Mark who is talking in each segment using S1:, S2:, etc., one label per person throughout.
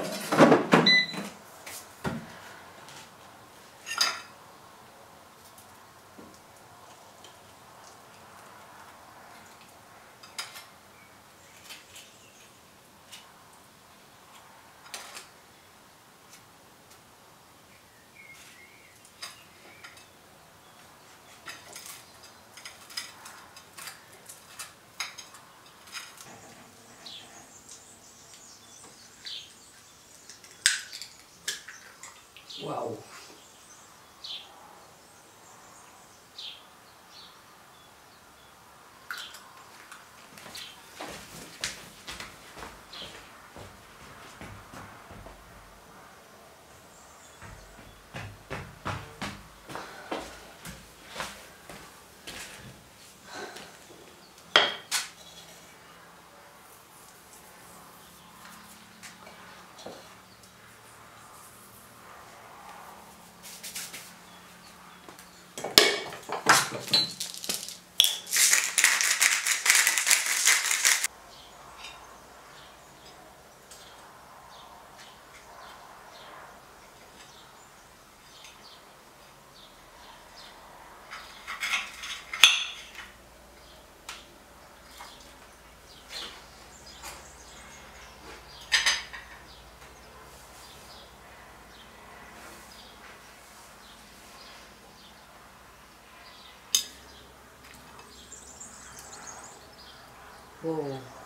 S1: Israel. Wow. 哦。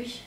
S1: Oui.